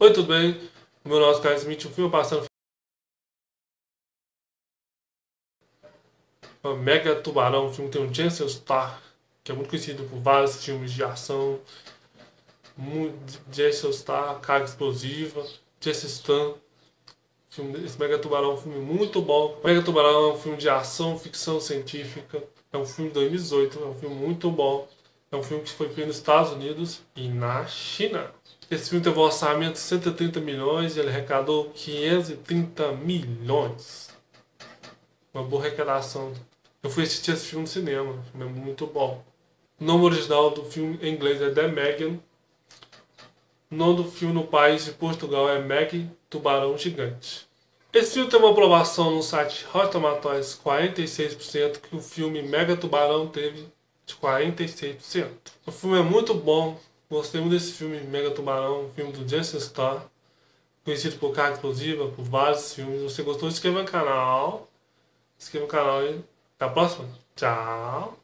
Oi, tudo bem? O meu nome é Carlos Smith, um filme passando. Uma Mega Tubarão, um filme que tem o Jensen Starr, que é muito conhecido por vários filmes de ação. Jensen Starr, Carga Explosiva, Jesse Stan. Esse Mega Tubarão é um filme muito bom. Mega Tubarão é um filme de ação, ficção científica. É um filme de 2018, é um filme muito bom. É um filme que foi feito nos Estados Unidos e na China. Esse filme teve um orçamento de 130 milhões e ele arrecadou 530 milhões. Uma boa arrecadação. Eu fui assistir esse filme no cinema, o filme é muito bom. O nome original do filme em inglês é The Megan. O nome do filme no país de Portugal é Meg Tubarão Gigante. Esse filme tem uma aprovação no site Rotten Tomatoes 46%, que o filme Mega Tubarão teve de 46%. O filme é muito bom, gostei muito desse filme Mega Tubarão, filme do Jensen Starr, conhecido por Carga Explosiva, por vários filmes. Se você gostou, inscreva no canal, inscreva no canal e até a próxima. Tchau!